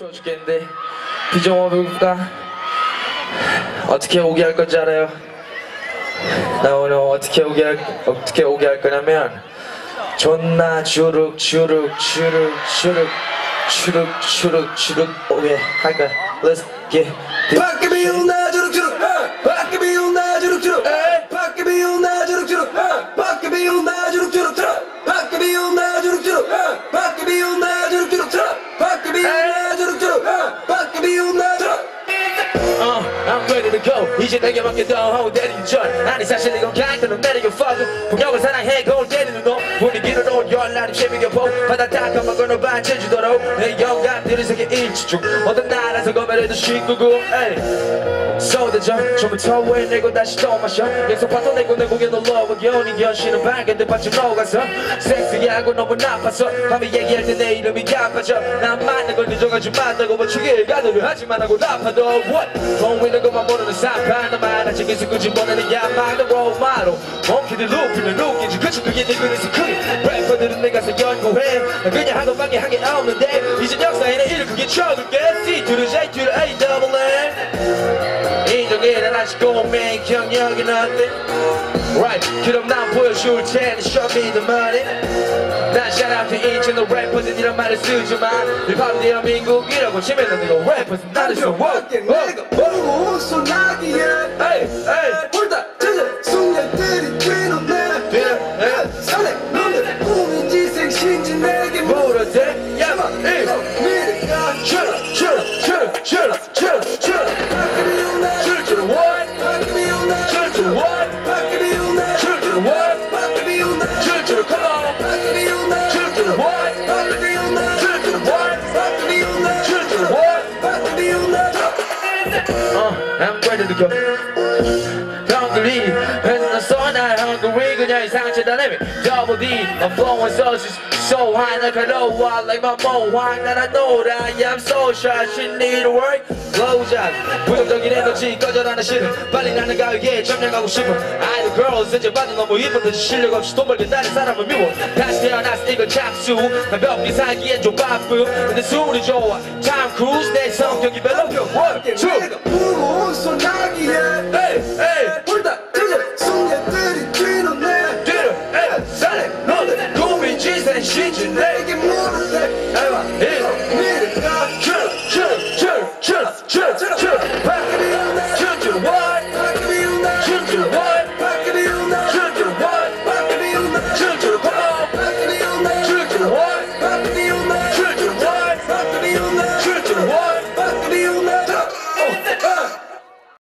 추워 죽겠는데 비정어부가 어떻게 오게 할 건지 알아요? 나 오늘 어떻게 오게 할 어떻게 오게 할 거냐면 존나 주룩 주룩 주룩 주룩 주룩 주룩 주룩 오게 할 거야. Let's get this To go. 이제 내게 맡겨둬 하고 때리기 전 아니 사실 이건 강도는 내리게 fuck. 폭력을 사랑해. 거울 때리는 너 재미게 보 바다 닦아만 건너봐 제주도로. 내 영감들이 세계 일치 중. 어떤 나라에서 검열해도 신구고 쏟아져 처음부터 왜 내고 다시 또 마셔. 계속 파도 내고 내 고개 놀러와. 연인 견시는 밝은데 반쯤 녹아서. 섹시하고 너무 나빠서. 밤에 얘기할 때 내 이름이 가빠져. 난 맞는 걸 늦어가지고 만나고 멋지게 가도를 하지만 하고 나빠도. What? 돈 있는 것만 모르는 사파 너만 아직 계속 꾸지 못하는 야망도 role model 몽키들 루피는 웃기지 그치? 그게 내 그릇이 크게 것밖에 한게 없는데 이제 역사에 내 이름 크게 쳐둘게. C to the J the A double N 인정해 난 아직 고민 경력이 어때 Right 그럼 난 보여줄 테니 show me the money. 난 shout out to each and the rappers 이란 말을 쓰지만 힙합 대한민국이라고 치면 난 이거 rappers 나를 써 밖에 내가 모르고 온 소나기에. Hey hey 홀다 저저 숙녀들이 뒤놓네 뒤에 산에 Uh, I'm ready to go. Hungry, and 그냥 이상한 dynamic. Double D, I'm flowing so so high I like my mohawk that I know that I am so shy. She need to work. Close up. 부정적인 에너지 꺼져라는 싫음. 빨리 나는 가요계에 점령하고 싶어. 아이들 girls 이제 봐도 너무 이쁜데 실력 없이 돈 벌게 다른 사람을 미워. 다시 태어났어 이건 착수. 난 벽이 살기엔 좀 바쁘. 근데 술이 좋아. Time cruise 내 성격이 별로. One, two. 온 소나기에 Hey, hey, Gigi, neki, muoto, se, eva,